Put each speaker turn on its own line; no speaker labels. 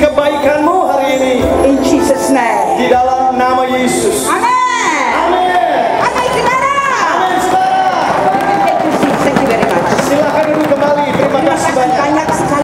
kebaikan